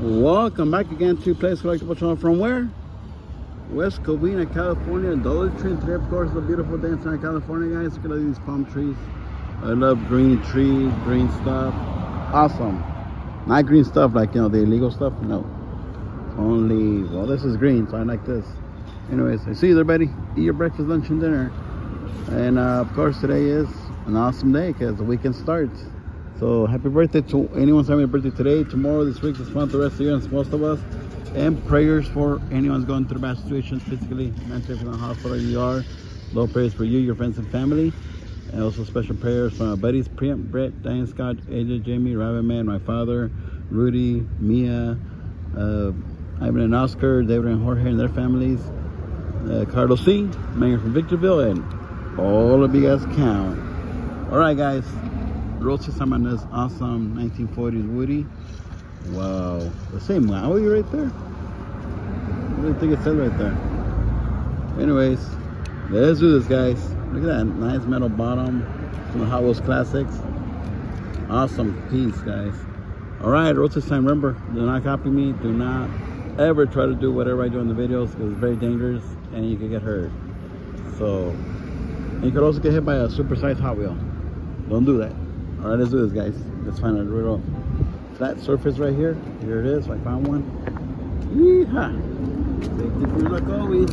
Welcome back again to Playdays Collectible Channel from where? West Covina, California, Dollar Tree. Today, of course, the beautiful day in California, guys. Look at all these palm trees. I love green trees, green stuff. Awesome. Not green stuff like, you know, the illegal stuff. No. Only, well, this is green, so I like this. Anyways, I see you there, buddy. Eat your breakfast, lunch, and dinner. And, uh, of course, today is an awesome day because the weekend starts. So happy birthday to anyone's having a birthday today, tomorrow, this week, this month, the rest of the year, and most of us. And prayers for anyone's going through bad situations, physically, mentally, from the hospital, you are. Low prayers for you, your friends, and family. And also special prayers for my buddies, Priam, Brett, Diane Scott, AJ, Jamie, Rabbit Man, my father, Rudy, Mia, uh, Ivan and Oscar, David and Jorge and their families, uh, Carlos C, Mayor from Victorville, and all of you guys count. All right, guys. Rosa Saman is awesome 1940s Woody. Wow. The same Maui oh, right there. Do you think it said right there? Anyways, let's do this, guys. Look at that nice metal bottom from the Hot Wheels Classics. Awesome piece, guys. All right, road to time. Remember, do not copy me. Do not ever try to do whatever I do in the videos because it's very dangerous and you could get hurt. So, you could also get hit by a supersized Hot Wheel. Don't do that. All right, let's do this, guys. Let's find a little flat surface right here. Here it is. I found one. Yeehaw! Safety first, like always.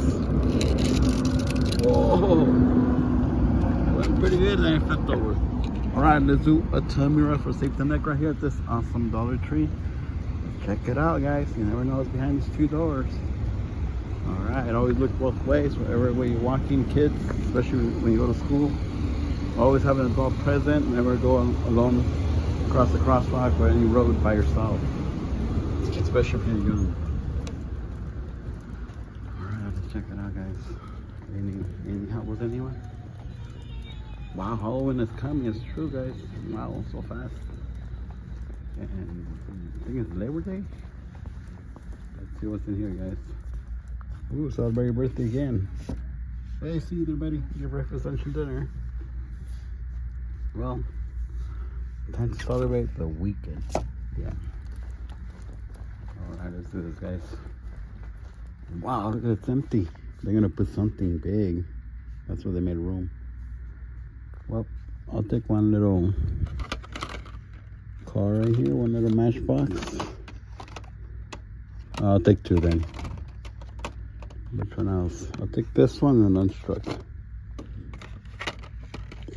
Whoa! Went pretty good, and I flipped over. All right, let's do a rub for safety neck right here at this awesome Dollar Tree. Check it out, guys. You never know what's behind these two doors. All right, always look both ways. Wherever way you're walking, kids, especially when you go to school. Always have an adult present. Never go alone across the crosswalk or any road by yourself. Especially if you're young. Alright, let's check it out guys. Any any Hot Wheels anyone? Wow, Halloween is coming, it's true guys. Wow, so fast. And I think it's Labor Day. Let's see what's in here guys. Ooh, celebrate your birthday again. Hey, see you there, buddy. Your breakfast, lunch, and dinner. Well, time to celebrate the weekend. Yeah. Alright, let's do this, guys. Wow, look at it, it's empty. They're gonna put something big. That's where they made room. Well, I'll take one little car right here, one little matchbox. I'll take two then. Which one else? I'll take this one and the lunch truck.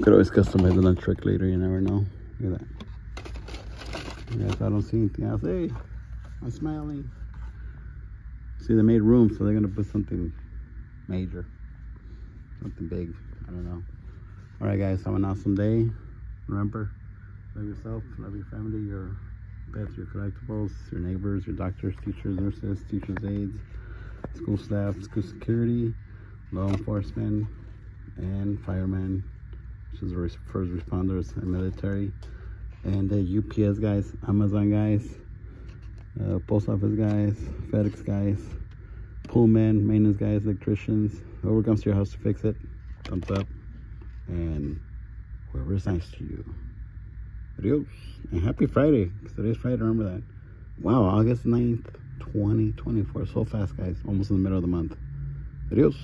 Could always customize the lunch truck later, you never know. Look at that. Yes, I don't see anything else. Hey, I'm smiling. See, they made room, so they're gonna put something major. Something big. I don't know. Alright guys, have an awesome day. Remember, love yourself, love your family, your pets, your collectibles, your neighbors, your doctors, teachers, nurses, teachers' aides, school staff, school security, law enforcement, and firemen which is first responders and military, and the UPS guys, Amazon guys, uh, post office guys, FedEx guys, Pullman, maintenance guys, electricians, whoever comes to your house to fix it, thumbs up, and whoever is nice to you. Adios, and happy Friday, because today's Friday, remember that. Wow, August 9th, 2024, so fast guys, almost in the middle of the month. Adios.